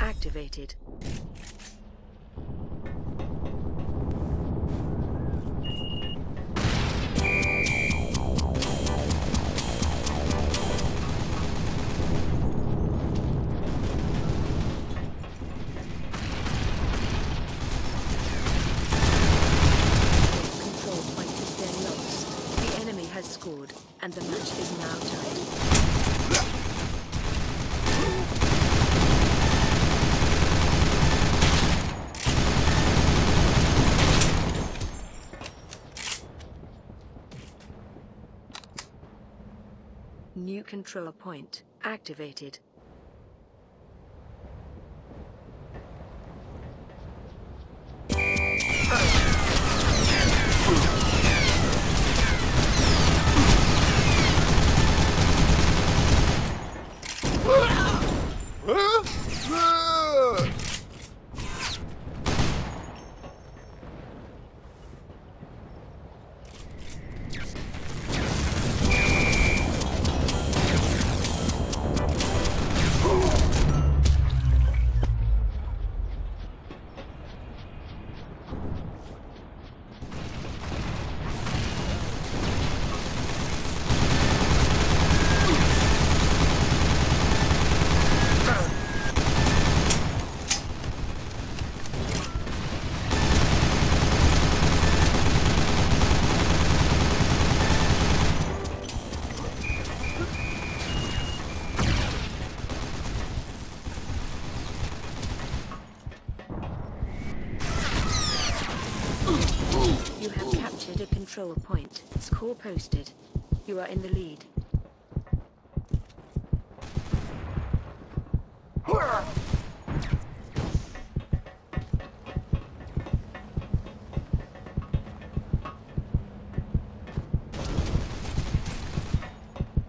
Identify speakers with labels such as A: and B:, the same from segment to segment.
A: activated. Control point scored, and the match is now tied. New controller point activated. Control point. Score posted. You are in the lead.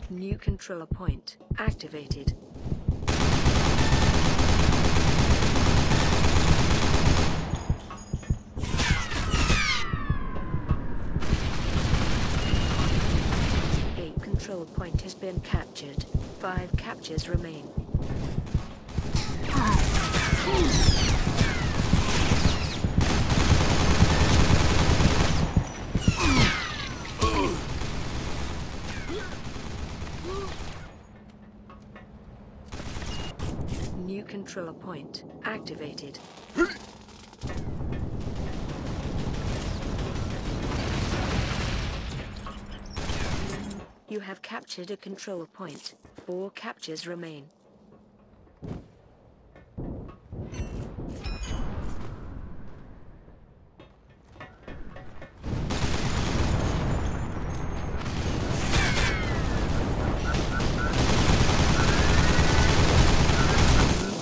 A: New controller point activated. Control point has been captured. Five captures remain. New controller point activated. You have captured a control point. Four captures remain. New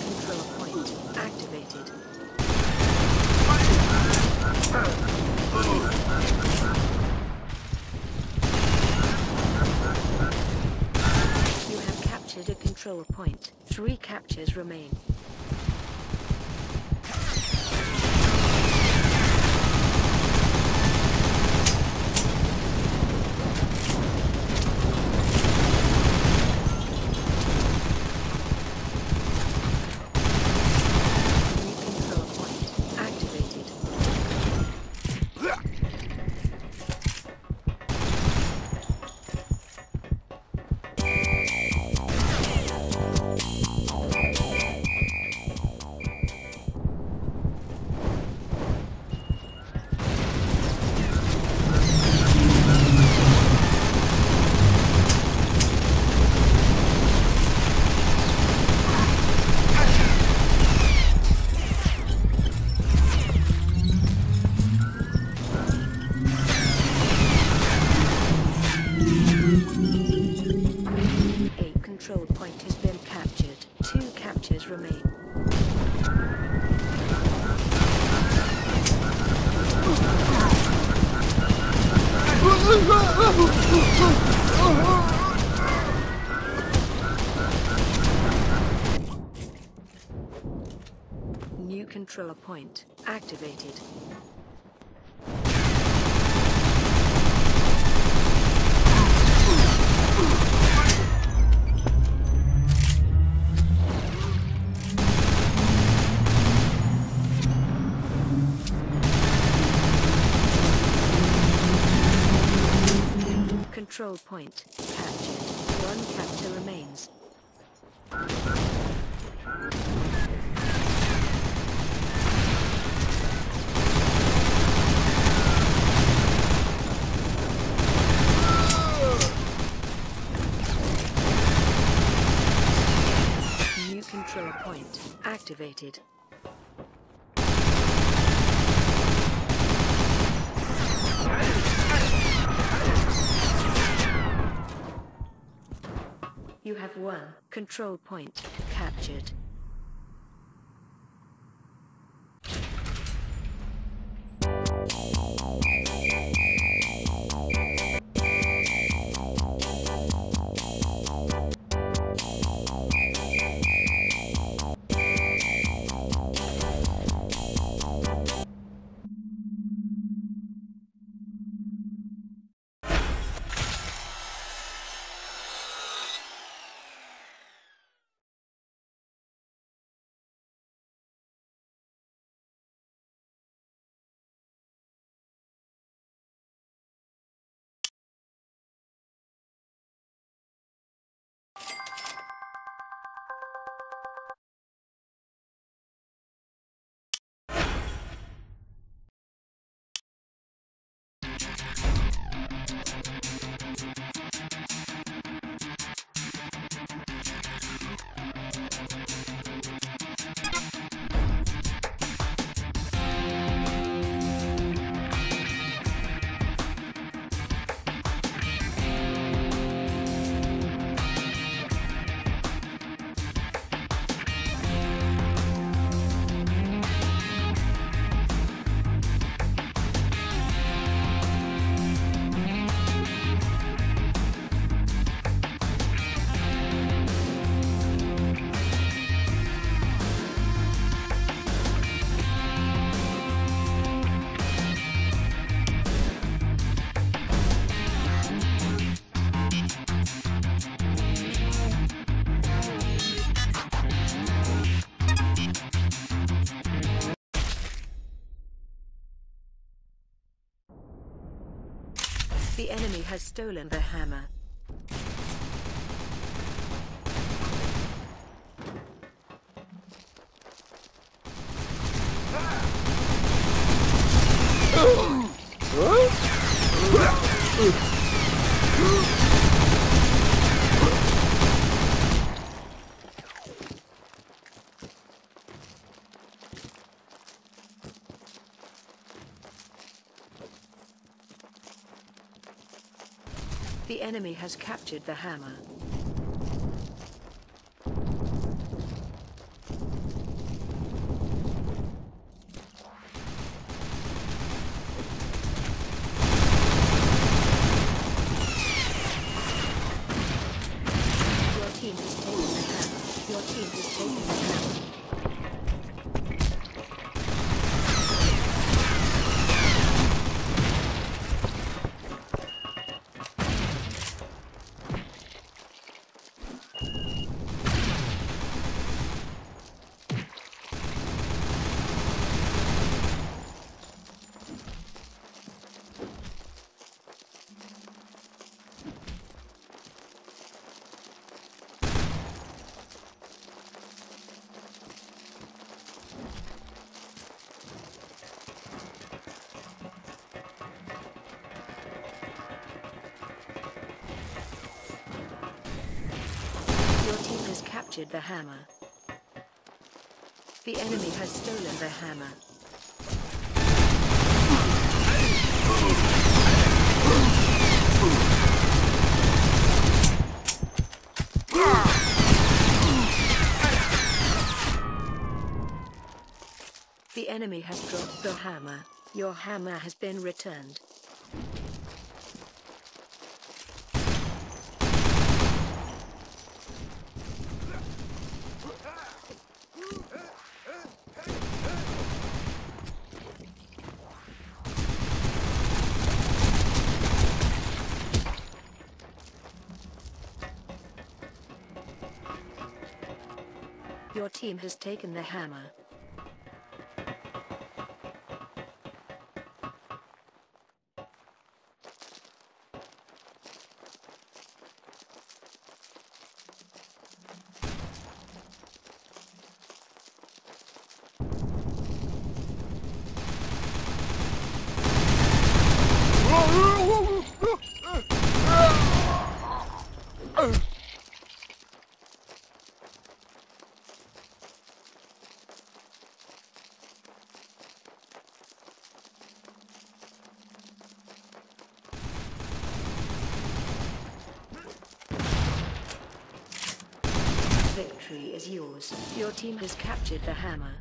A: control point activated. You have captured a control point. Three captures remain. Control point has been captured. Two captures remain. New controller point activated. Point. Captured. One captor remains. New control point activated. You have one control point captured. The enemy has stolen the hammer. The enemy has captured the hammer. Your team has taken the hammer. Your team has taken the hammer. Your team has captured the hammer. The enemy has stolen the hammer. The enemy has dropped the hammer. Your hammer has been returned. Your team has taken the hammer. Is yours. Your team has captured the hammer.